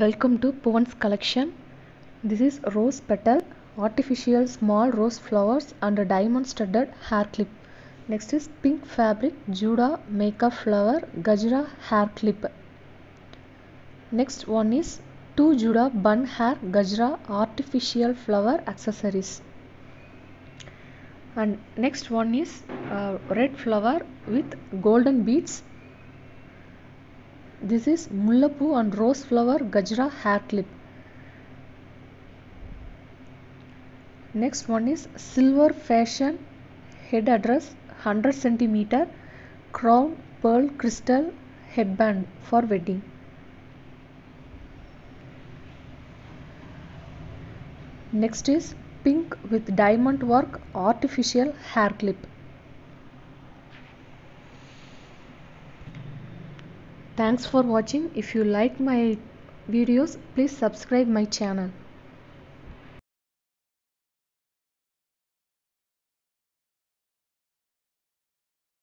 Welcome to Puvan's collection. This is rose petal, artificial small rose flowers and a diamond studded hair clip. Next is pink fabric Juda makeup flower Gajra hair clip. Next one is two Juda bun hair Gajra artificial flower accessories. And next one is uh, red flower with golden beads this is mullapu and rose flower gajra hair clip. Next one is silver fashion head address 100 centimeter crown pearl crystal headband for wedding. Next is pink with diamond work artificial hair clip. Thanks for watching. If you like my videos, please subscribe my channel.